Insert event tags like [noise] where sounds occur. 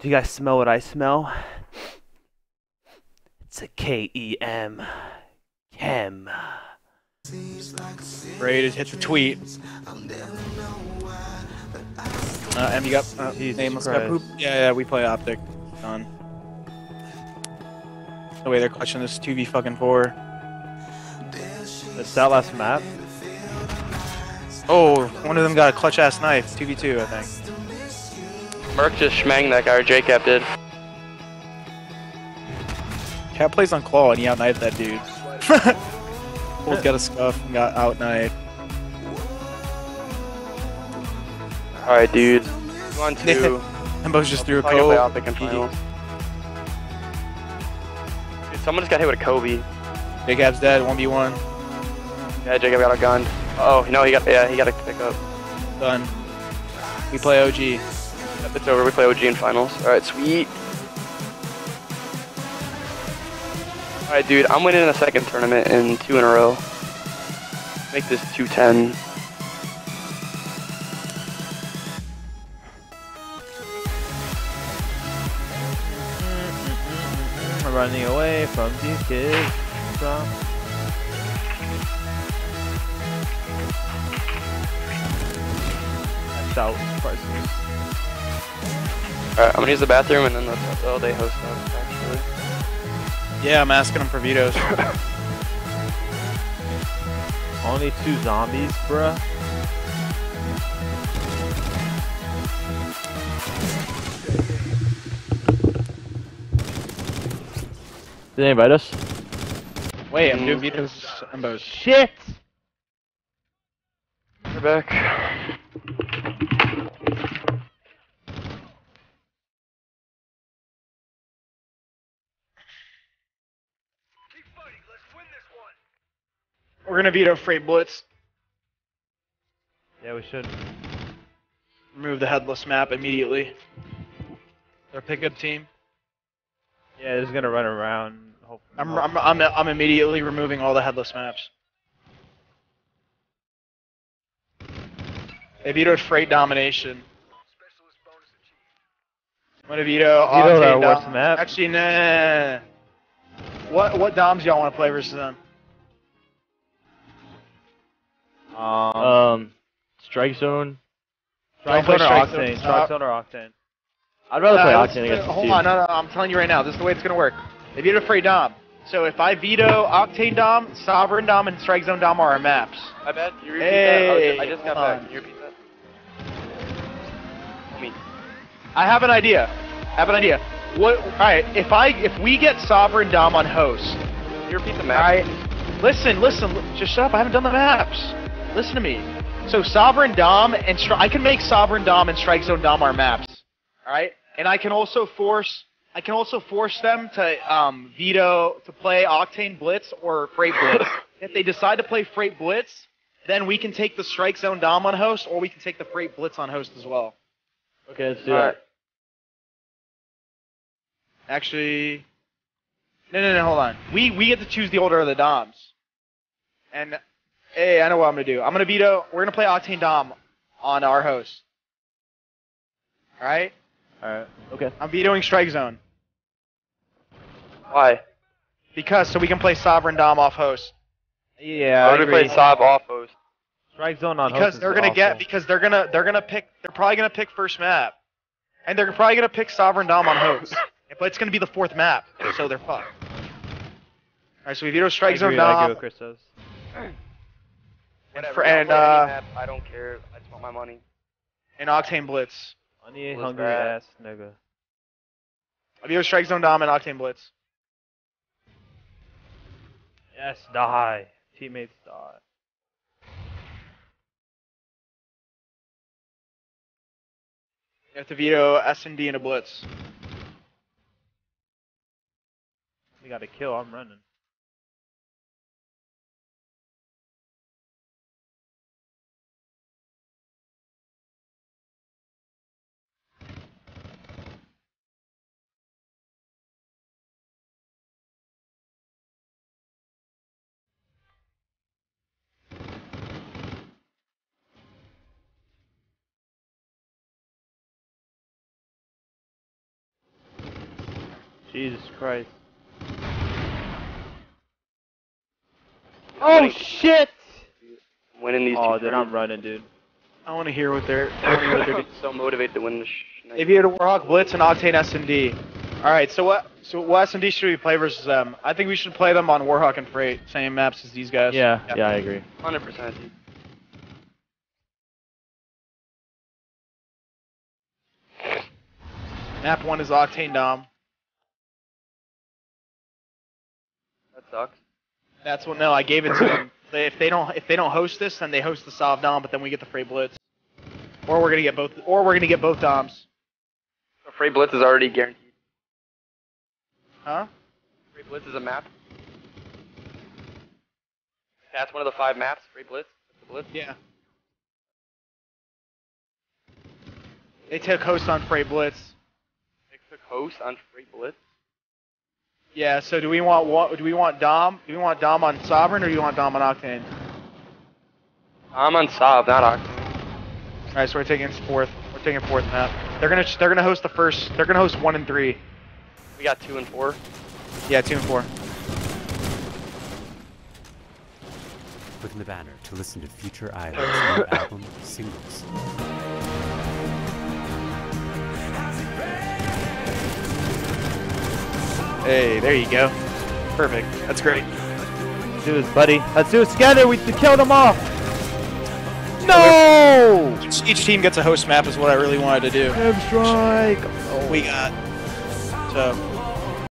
Do you guys smell what I smell? It's a K E M. Chem. Ready to hit the tweet. Uh, M, you got uh, Jesus nameless got poop? Yeah, yeah, we play OpTic. Done. The way they're clutching this 2v fucking 4. It's that last map. Oh, one of them got a clutch ass knife. 2v2, I think. Merc just schmang that guy, or JCap did. Cat plays on claw and he outknifed that dude. [laughs] Both got a Scuf and got outknifed. Alright, dude. One, [laughs] two. Embo's just threw a Probably gonna play code. OpTic in finals. Dude, someone just got hit with a Kobe. Jacob's dead, 1v1. Yeah, Jacob got a gun. Oh, no, he got, yeah, he got a pick up. Done. We play OG. Yep, it's over. We play OG in finals. Alright, sweet. Alright, dude, I'm winning a second tournament in two in a row. Make this 210. I'm running away from these kids. From shout prices. Alright, I'm gonna use the bathroom and then the all they host us, actually. Yeah, I'm asking them for vetoes. [laughs] Only two zombies, bruh. Did they invite us? Wait, I'm doing mm. vetoes. I'm both. Shit! We're back. We're gonna veto Freight Blitz. Yeah, we should. Remove the headless map immediately. They're pickup team. Yeah, they're gonna run around. Hope I'm, I'm, I'm, I'm immediately removing all the headless maps. They vetoed Freight Domination. I'm gonna veto Octane Dom. map. Actually, nah. What what Doms y'all want to play versus them? Um, Um, Strike Zone. Strike Zone or Octane? Strike Uh, Zone or Octane? I'd rather play Uh, let's- Octane against the Hold on, no, no, I'm telling you right now. This is the way it's gonna work. They veto Freight Dom. So if I veto Octane Dom, Sovereign Dom, and Strike Zone Dom are our maps. My bad. You repeat Hey, that? I, just, I just got hold back. Can you repeat that? Homie. I have an idea. I have an idea. What? All right. If I if we get Sovereign Dom on host, you repeat the map? right. Listen, listen. Just shut up. I haven't done the maps. Listen to me. So Sovereign Dom and Stri- I can make Sovereign Dom and Strike Zone Dom our maps. All right. And I can also force I can also force them to um, veto to play Octane Blitz or Freight Blitz. [coughs] if they decide to play Freight Blitz, then we can take the Strike Zone Dom on host, or we can take the Freight Blitz on host as well. Okay, let's do Alright. that. Actually, no, no, no. Hold on. We we get to choose the order of the Doms. And hey, I know what I'm gonna do. I'm gonna veto. We're gonna play Octane Dom on our host. All right. Alright. Okay. I'm vetoing Strike Zone Why? because so we can play Sovereign Dom off host. Yeah, I I would agree. play Sov off host. Strike Zone on host. Because host they're is gonna get awful. because they're gonna they're gonna pick they're probably gonna pick first map, and they're probably gonna pick Sovereign Dom on host. [coughs] but it's gonna be the fourth map, so they're fucked. All right, so we veto I Strike Zone agree, I agree Dom. with Chris says. And, Whatever. for, I'll and uh, map. I don't care. I just want my money. and Octane Blitz. Money Was hungry bad. ass nigga. Have you ever Strike Zone Dom and Octane Blitz. Yes, die. Teammates die. You have to veto S and D and a Blitz. We got a kill, I'm running. Jesus Christ. Oh shit! I'm winning these Oh, two dude, I'm running, dude. I want to hear what they're. I wanna hear what they're doing. So motivated to win this. Sh- Aviator Warhawk Blitz and Octane S&D. All right, so what? So what S&D should we play versus them? I think we should play them on Warhawk and Freight, same maps as these guys. Yeah, yeah, I agree. 100%. Dude. Map one is Octane Dom. Sucks. That's what. No, I gave it to them. If they don't, if they don't host this, then they host the Sov Dom, but then we get the Freight Blitz. Or we're gonna get both. Or we're gonna get both Doms. So Freight Blitz is already guaranteed. Huh? Freight Blitz is a map. That's one of the five maps. Freight Blitz. That's the Blitz. Yeah. They took host on Freight Blitz. They took host on Freight Blitz. Yeah. So do we want what? Do we want Dom? Do we want Dom on Sovereign or do you want Dom on Octane? I'm on Sov, not Octane. All right, so we're taking fourth. We're taking fourth map. They're gonna they're gonna host the first. They're gonna host one and three. We got two and four. Yeah, two and four. Click on the banner to listen to Future Islands [coughs] album singles. Hey, there you go. Perfect. That's great. Let's do this, buddy. Let's do this together. We to kill them all. No! Each, team gets a host map is what I really wanted to do. Strike. We got so